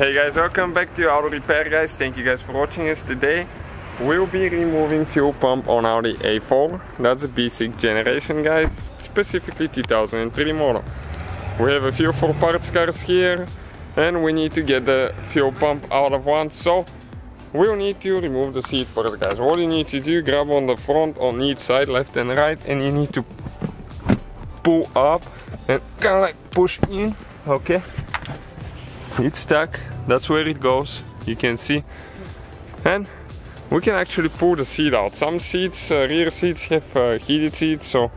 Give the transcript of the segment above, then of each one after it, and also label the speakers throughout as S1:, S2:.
S1: Hey guys, welcome back to Auto Repair guys. Thank you guys for watching us today. We'll be removing fuel pump on Audi A4. That's a B6 generation guys, specifically 2003 model. We have a few for parts cars here and we need to get the fuel pump out of one. So we'll need to remove the seat for first guys. What you need to do, grab on the front on each side, left and right, and you need to pull up and kind of like push in, okay? It's stuck, that's where it goes, you can see. And we can actually pull the seat out. Some seats, uh, rear seats have uh, heated seats, so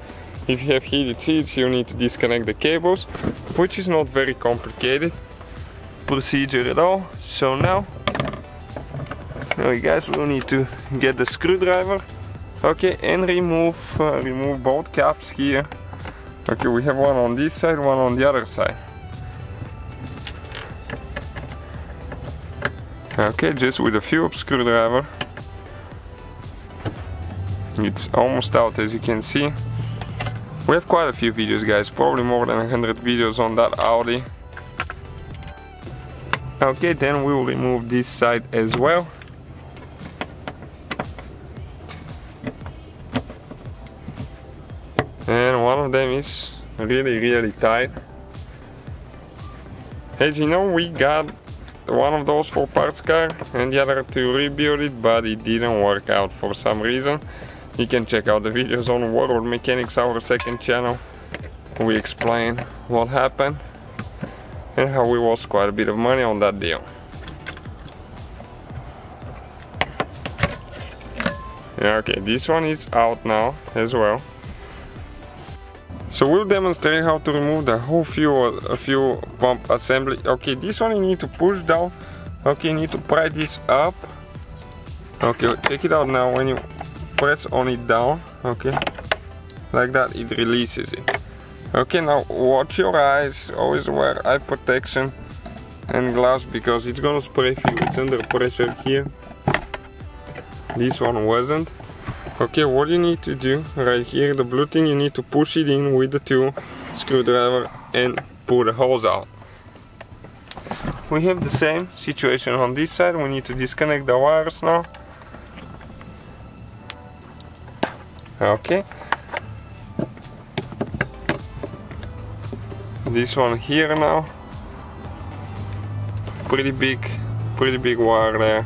S1: if you have heated seats you need to disconnect the cables, which is not very complicated procedure at all. So now, you guys will need to get the screwdriver, okay, and remove uh, remove both caps here. Okay, we have one on this side, one on the other side. Okay, just with a Phillips screwdriver. It's almost out as you can see. We have quite a few videos guys, probably more than 100 videos on that Audi. Okay, then we will remove this side as well. And one of them is really really tight. As you know, we got one of those for parts car and the other to rebuild it, but it didn't work out for some reason. You can check out the videos on World Mechanics, our second channel. We explain what happened and how we lost quite a bit of money on that deal. Yeah, okay, this one is out now as well. So we'll demonstrate how to remove the whole fuel, fuel pump assembly. Okay, this one you need to push down. Okay, you need to pry this up. Okay, check it out now. When you press on it down, okay, like that, it releases it. Okay, now watch your eyes. Always wear eye protection and gloves because it's gonna spray fuel. It's under pressure here. This one wasn't. Okay, what you need to do right here, the blue thing, you need to push it in with the tool, screwdriver and pull the holes out. We have the same situation on this side, we need to disconnect the wires now. Okay. This one here now. Pretty big, pretty big wire there.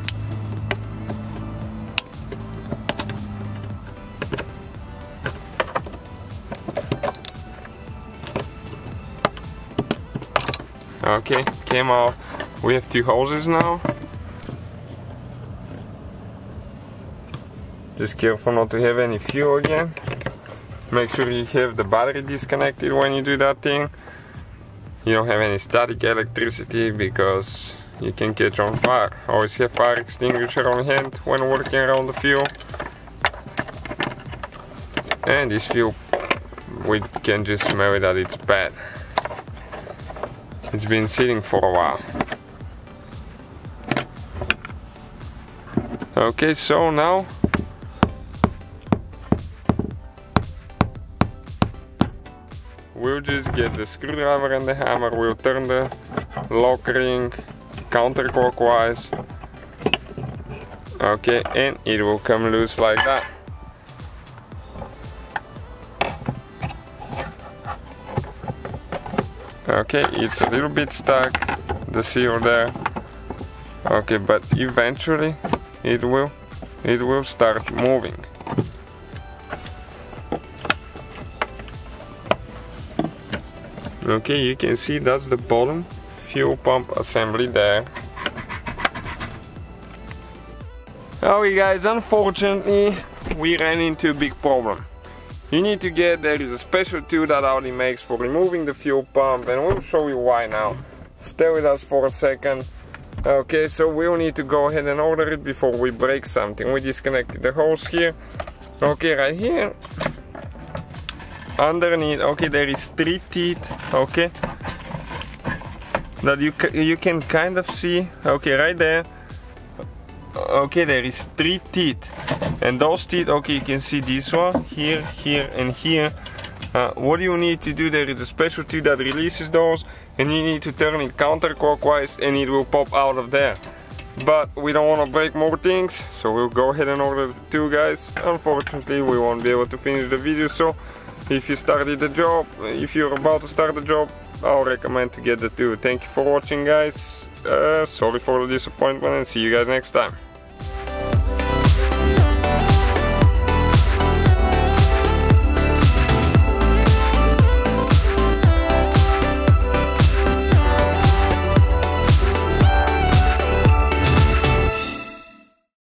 S1: Okay, came out. We have two hoses now. Just careful not to have any fuel again. Make sure you have the battery disconnected when you do that thing. You don't have any static electricity because you can catch on fire. Always have fire extinguisher on hand when working around the fuel. And this fuel, we can just smell that it's bad. It's been sitting for a while. Okay, so now we'll just get the screwdriver and the hammer, we'll turn the lock ring counterclockwise. Okay, and it will come loose like that. Okay it's a little bit stuck the seal there. Okay but eventually it will it will start moving. Okay you can see that's the bottom fuel pump assembly there. Oh, okay guys unfortunately we ran into a big problem you need to get, there is a special tool that Audi makes for removing the fuel pump and we'll show you why now. Stay with us for a second. Okay, so we'll need to go ahead and order it before we break something. We disconnected the hose here. Okay, right here. Underneath, okay, there is three teeth, okay. That you, you can kind of see, okay, right there. Okay, there is three teeth and those teeth okay you can see this one here here and here Uh, what you need to do, there is a special specialty that releases those and you need to turn it counterclockwise and it will pop out of there. But we don't want to break more things, so we'll go ahead and order the two guys. Unfortunately, we won't be able to finish the video, so if you started the job, if you're about to start the job, I'll recommend to get the two. Thank you for watching guys. Uh, sorry for the disappointment and see you guys next time.